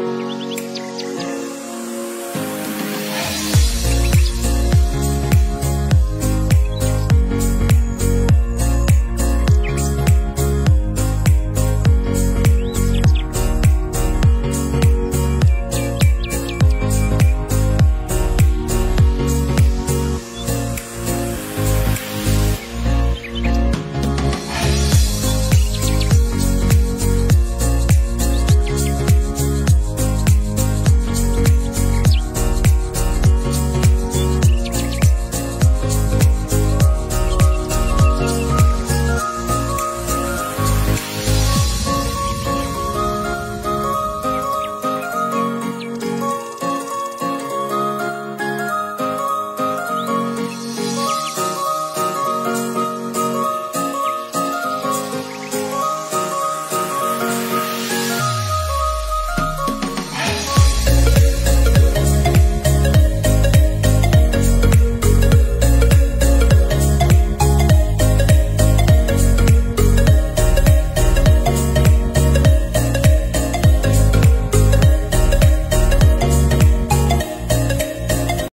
Música